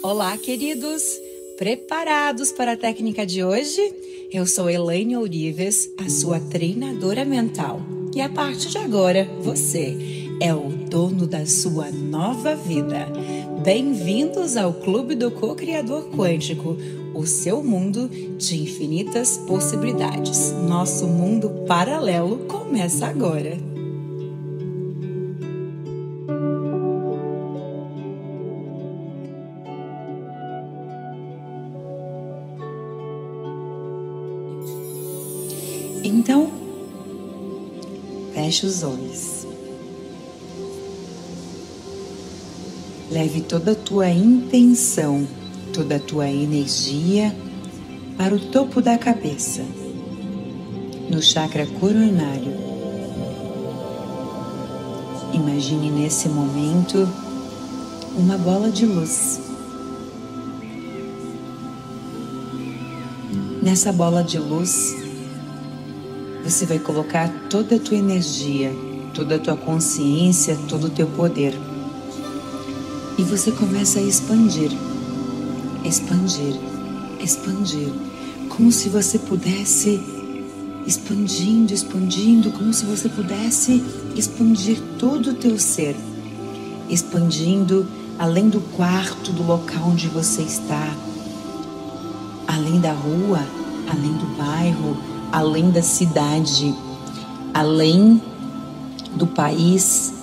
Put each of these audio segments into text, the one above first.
Olá, queridos! Preparados para a técnica de hoje? Eu sou Elaine Ourives, a sua treinadora mental. E a partir de agora, você é o dono da sua nova vida. Bem-vindos ao Clube do Co-Criador Quântico, o seu mundo de infinitas possibilidades. Nosso mundo paralelo começa agora. Então, feche os olhos. Leve toda a tua intenção, toda a tua energia para o topo da cabeça, no chakra coronário. Imagine nesse momento uma bola de luz. Nessa bola de luz, você vai colocar toda a tua energia, toda a tua consciência, todo o teu poder. E você começa a expandir, expandir, expandir, como se você pudesse expandindo, expandindo, como se você pudesse expandir todo o teu ser, expandindo além do quarto, do local onde você está, além da rua, além do bairro, além da cidade, além do país,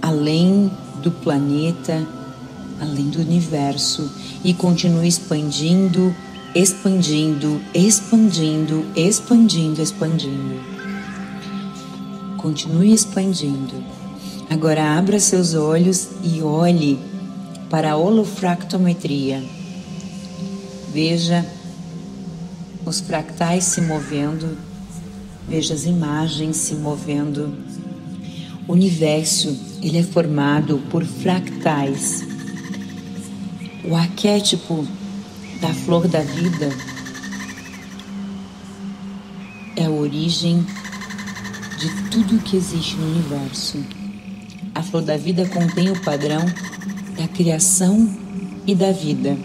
além do planeta, além do universo e continue expandindo, expandindo, expandindo, expandindo, expandindo. Continue expandindo. Agora abra seus olhos e olhe para a holofractometria. Veja os fractais se movendo, veja as imagens se movendo. O universo, ele é formado por fractais. O arquétipo da flor da vida é a origem de tudo que existe no universo. A flor da vida contém o padrão da criação e da vida.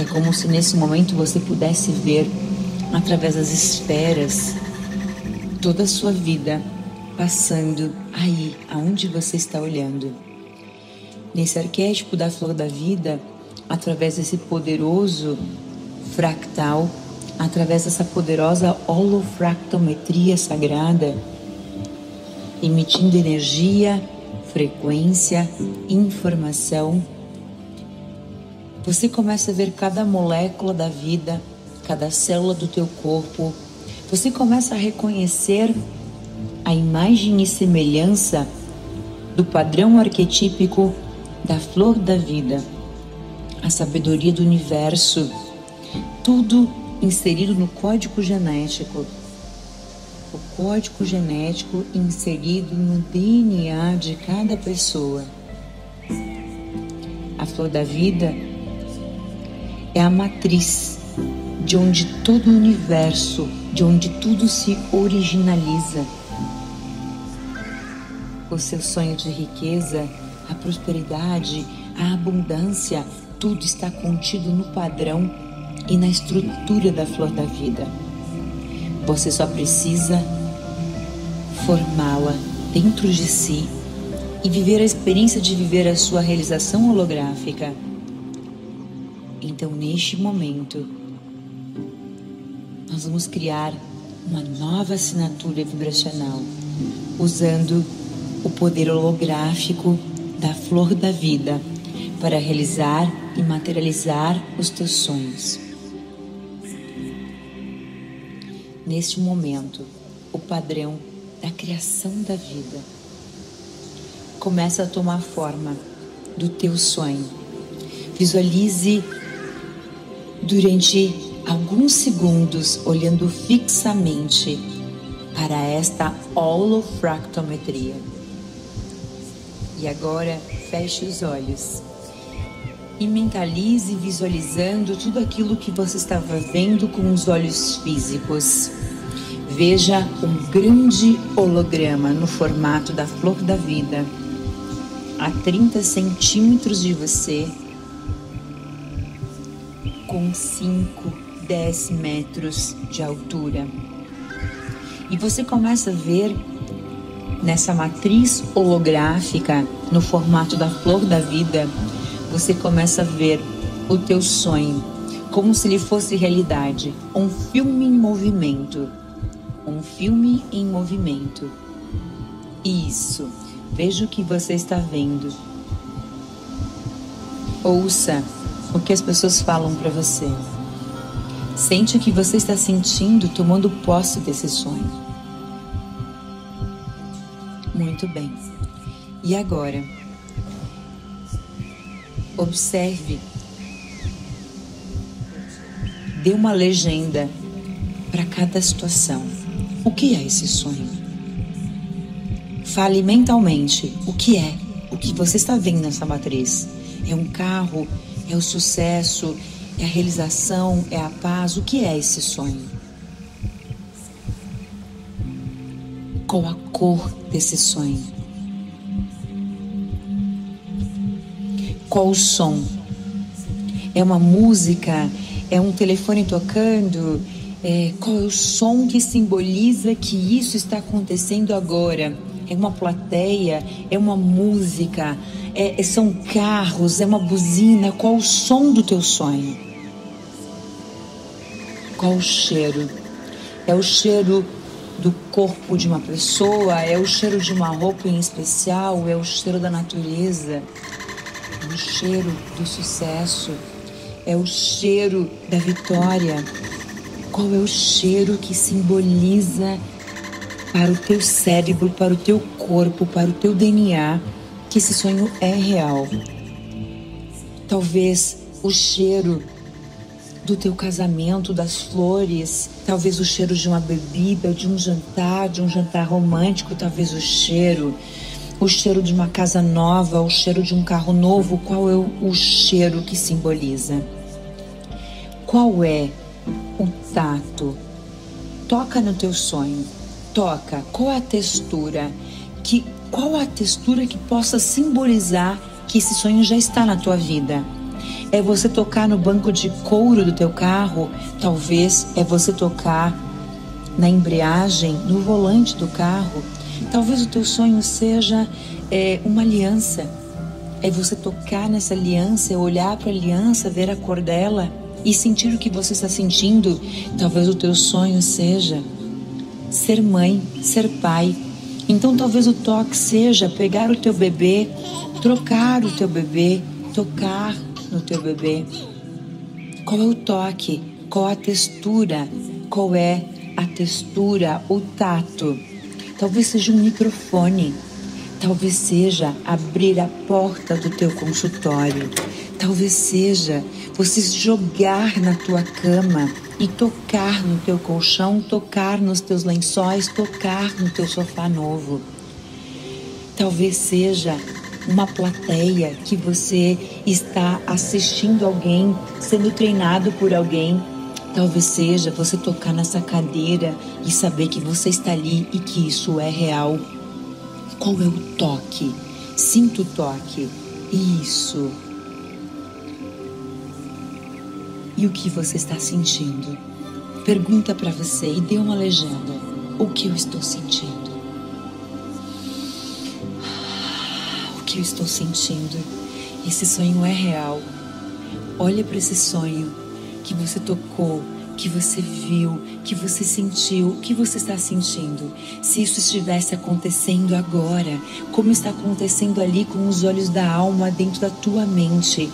É como se nesse momento você pudesse ver através das esferas toda a sua vida passando aí, aonde você está olhando. Nesse arquétipo da flor da vida, através desse poderoso fractal, através dessa poderosa holofractometria sagrada, emitindo energia, frequência, informação você começa a ver cada molécula da vida, cada célula do teu corpo. Você começa a reconhecer a imagem e semelhança do padrão arquetípico da flor da vida, a sabedoria do universo, tudo inserido no código genético. O código genético inserido no DNA de cada pessoa. A flor da vida é a matriz de onde todo o universo, de onde tudo se originaliza. O seu sonho de riqueza, a prosperidade, a abundância, tudo está contido no padrão e na estrutura da flor da vida. Você só precisa formá-la dentro de si e viver a experiência de viver a sua realização holográfica então, neste momento, nós vamos criar uma nova assinatura vibracional usando o poder holográfico da flor da vida para realizar e materializar os teus sonhos. Neste momento, o padrão da criação da vida começa a tomar forma do teu sonho. Visualize durante alguns segundos olhando fixamente para esta holofractometria. E agora feche os olhos e mentalize visualizando tudo aquilo que você estava vendo com os olhos físicos. Veja um grande holograma no formato da flor da vida, a 30 centímetros de você, com 5, 10 metros de altura. E você começa a ver nessa matriz holográfica, no formato da flor da vida, você começa a ver o teu sonho como se ele fosse realidade, um filme em movimento. Um filme em movimento. Isso. Veja o que você está vendo. Ouça o que as pessoas falam para você. Sente o que você está sentindo tomando posse desse sonho. Muito bem. E agora? Observe. Dê uma legenda para cada situação. O que é esse sonho? Fale mentalmente o que é, o que você está vendo nessa matriz. É um carro? É o sucesso? É a realização? É a paz? O que é esse sonho? Qual a cor desse sonho? Qual o som? É uma música? É um telefone tocando? É, qual é o som que simboliza que isso está acontecendo agora? É uma plateia? É uma música? É, são carros? É uma buzina? Qual o som do teu sonho? Qual o cheiro? É o cheiro do corpo de uma pessoa? É o cheiro de uma roupa em especial? É o cheiro da natureza? o cheiro do sucesso, é o cheiro da vitória. Qual é o cheiro que simboliza para o teu cérebro, para o teu corpo, para o teu DNA que esse sonho é real? Talvez o cheiro do teu casamento, das flores, talvez o cheiro de uma bebida, de um jantar, de um jantar romântico, talvez o cheiro o cheiro de uma casa nova, o cheiro de um carro novo, qual é o, cheiro que simboliza? Qual é o tato? Toca no teu sonho. Toca. Qual é a textura? Que qual a textura que possa simbolizar que esse sonho já está na tua vida? É você tocar no banco de couro do teu carro? Talvez é você tocar na embreagem, no volante do carro? Talvez o teu sonho seja é, uma aliança. É você tocar nessa aliança, olhar para a aliança, ver a cor dela e sentir o que você está sentindo. Talvez o teu sonho seja ser mãe, ser pai. Então talvez o toque seja pegar o teu bebê, trocar o teu bebê, tocar no teu bebê. Qual é o toque? Qual a textura? Qual é a textura, o tato? Talvez seja um microfone. Talvez seja abrir a porta do teu consultório. Talvez seja você jogar na tua cama e tocar no teu colchão, tocar nos teus lençóis, tocar no teu sofá novo. Talvez seja uma plateia que você está assistindo alguém, sendo treinado por alguém Talvez seja você tocar nessa cadeira e saber que você está ali e que isso é real. Qual é o toque? Sinta o toque. Isso. E o que você está sentindo? Pergunta para você e dê uma legenda. O que eu estou sentindo? O que eu estou sentindo? Esse sonho é real. Olha para esse sonho que você tocou, que você viu, que você sentiu, que você está sentindo. Se isso estivesse acontecendo agora, como está acontecendo ali com os olhos da alma dentro da tua mente,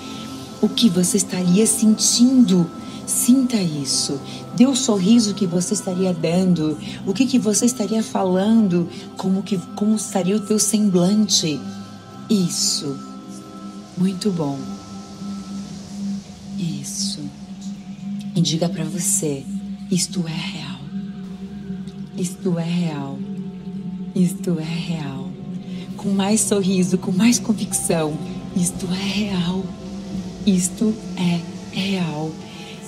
o que você estaria sentindo? Sinta isso. Dê o sorriso que você estaria dando. O que, que você estaria falando? Como, que, como estaria o teu semblante? Isso. Muito bom. Isso e diga para você: isto é real. Isto é real. Isto é real. Com mais sorriso, com mais convicção. Isto é real. Isto é real.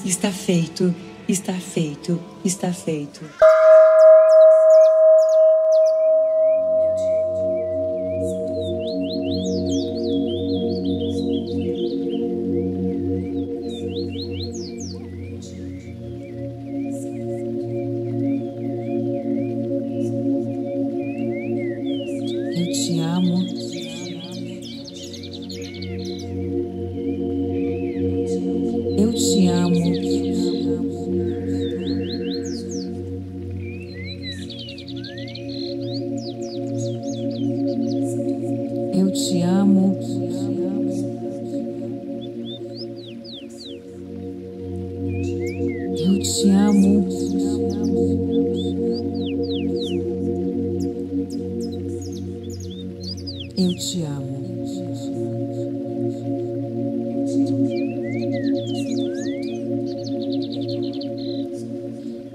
Está feito, está feito, está feito. Te amo. Eu te amo. Eu te amo. Eu te amo.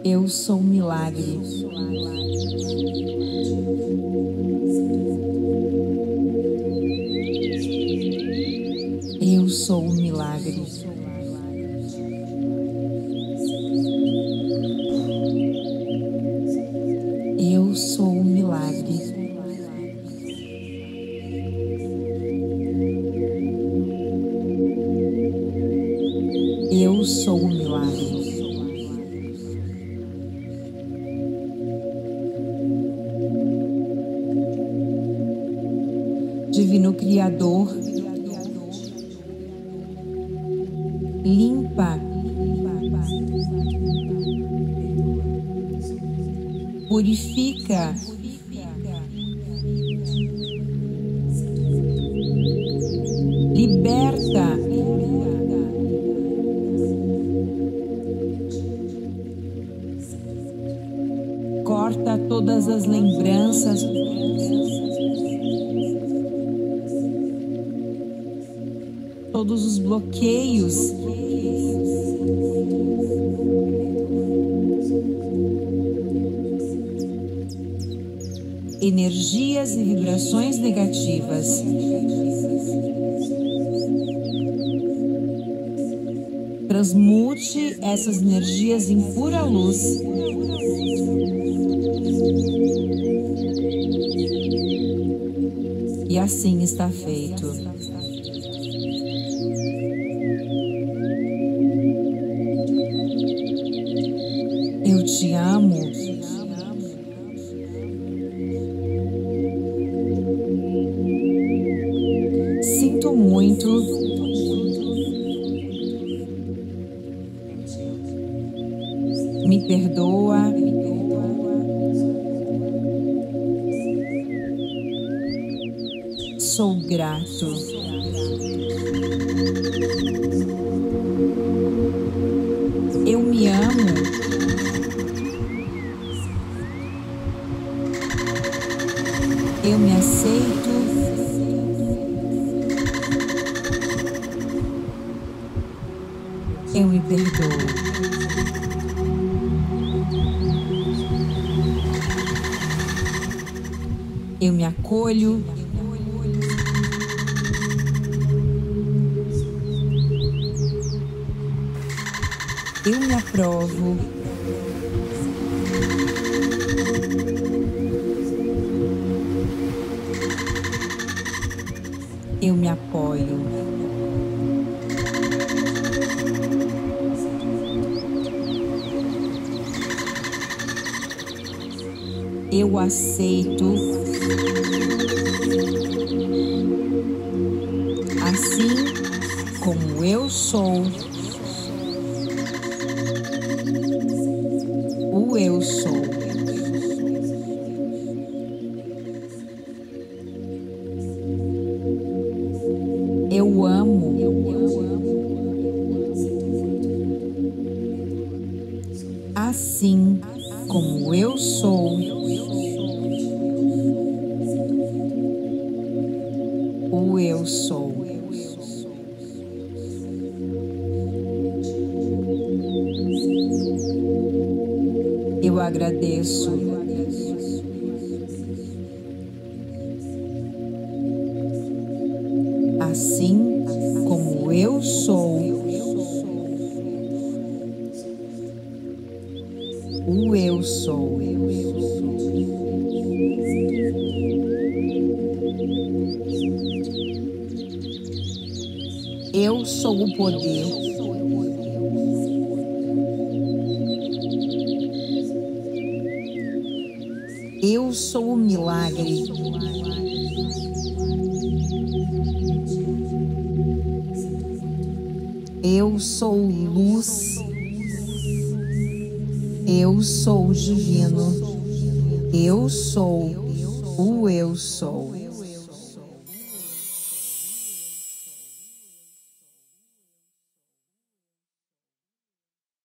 Eu sou um milagre. Eu sou um milagre. Eu sou um milagre. Eu sou um milagre. Energias e vibrações negativas. Transmute essas energias em pura luz. E assim está feito. Perdoa. Sou grato. Eu me amo. Eu me aceito. Eu me perdoo. Acolho. Eu me aprovo. Eu me apoio. Eu aceito. Sou. O eu sou. Eu agradeço. Eu sou o milagre. Eu sou luz. Eu sou divino. Eu sou o eu sou.